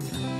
Bye.